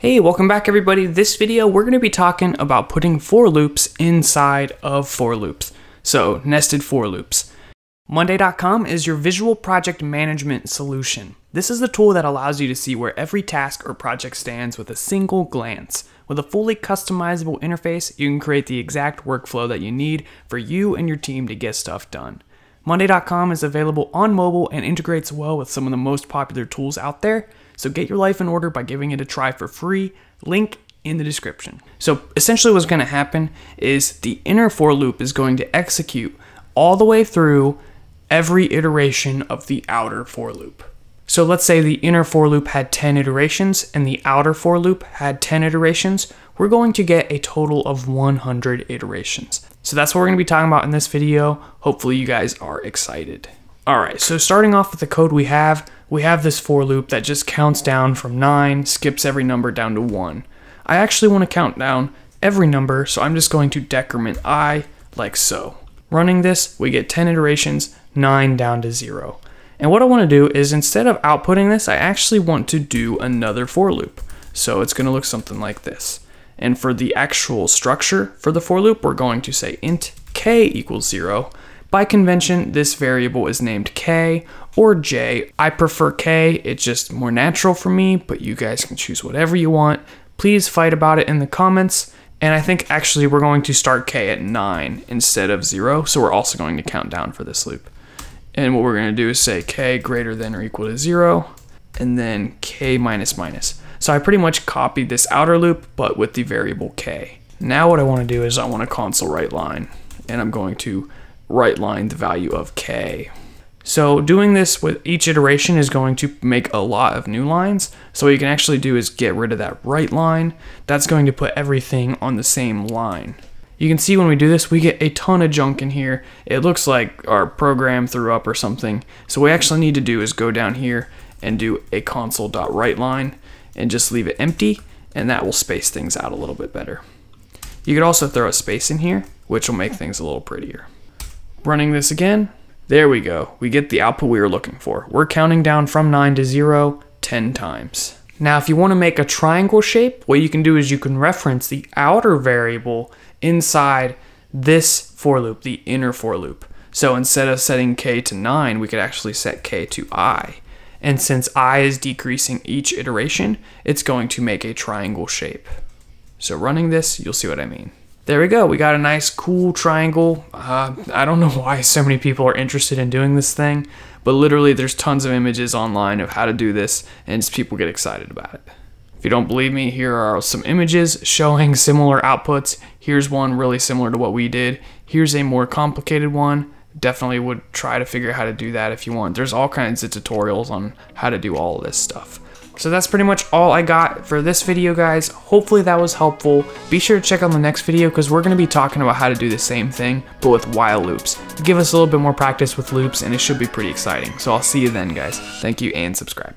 Hey, welcome back everybody. This video, we're going to be talking about putting for loops inside of for loops. So, nested for loops. Monday.com is your visual project management solution. This is the tool that allows you to see where every task or project stands with a single glance. With a fully customizable interface, you can create the exact workflow that you need for you and your team to get stuff done. Monday.com is available on mobile and integrates well with some of the most popular tools out there. So get your life in order by giving it a try for free. Link in the description. So essentially what's going to happen is the inner for loop is going to execute all the way through every iteration of the outer for loop. So let's say the inner for loop had 10 iterations and the outer for loop had 10 iterations. We're going to get a total of 100 iterations. So that's what we're going to be talking about in this video. Hopefully you guys are excited. All right, so starting off with the code we have, we have this for loop that just counts down from 9, skips every number down to 1. I actually want to count down every number, so I'm just going to decrement i like so. Running this, we get 10 iterations, 9 down to 0. And what I want to do is instead of outputting this, I actually want to do another for loop. So it's going to look something like this. And for the actual structure for the for loop, we're going to say int k equals 0, by convention, this variable is named k or j. I prefer k, it's just more natural for me, but you guys can choose whatever you want. Please fight about it in the comments. And I think actually we're going to start k at 9 instead of 0, so we're also going to count down for this loop. And what we're going to do is say k greater than or equal to 0, and then k minus minus. So I pretty much copied this outer loop, but with the variable k. Now what I want to do is I want a console write line, and I'm going to write line the value of k. So doing this with each iteration is going to make a lot of new lines. So what you can actually do is get rid of that write line. That's going to put everything on the same line. You can see when we do this, we get a ton of junk in here. It looks like our program threw up or something. So what we actually need to do is go down here and do a console.writeLine and just leave it empty and that will space things out a little bit better. You could also throw a space in here, which will make things a little prettier. Running this again, there we go. We get the output we were looking for. We're counting down from 9 to 0 10 times. Now, if you want to make a triangle shape, what you can do is you can reference the outer variable inside this for loop, the inner for loop. So instead of setting k to 9, we could actually set k to i. And since i is decreasing each iteration, it's going to make a triangle shape. So running this, you'll see what I mean there we go. We got a nice, cool triangle. Uh, I don't know why so many people are interested in doing this thing, but literally, there's tons of images online of how to do this, and people get excited about it. If you don't believe me, here are some images showing similar outputs. Here's one really similar to what we did. Here's a more complicated one. Definitely would try to figure out how to do that if you want. There's all kinds of tutorials on how to do all this stuff. So that's pretty much all I got for this video, guys. Hopefully that was helpful. Be sure to check out the next video because we're going to be talking about how to do the same thing, but with while loops. Give us a little bit more practice with loops, and it should be pretty exciting. So I'll see you then, guys. Thank you, and subscribe.